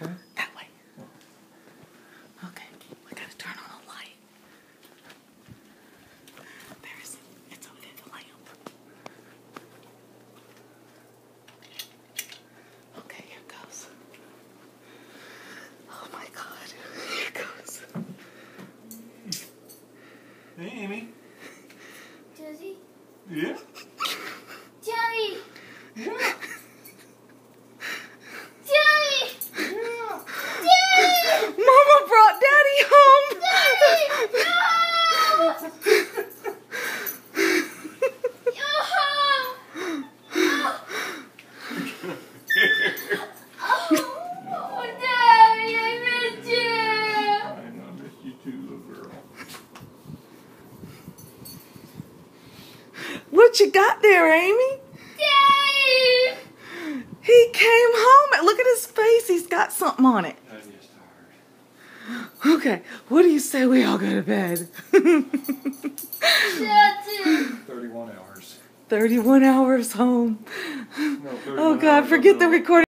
Which way? That way. Okay, we gotta turn on a light. There's, it's over there, the lamp. Okay, here goes. Oh my god, here goes. Hey, Amy. Josie? Yeah? What you got there, Amy? Daddy! He came home. Look at his face. He's got something on it. I'm just tired. Okay, what do you say we all go to bed? 31 hours. 31 hours home. No, 31 Oh, God, hours forget the recording.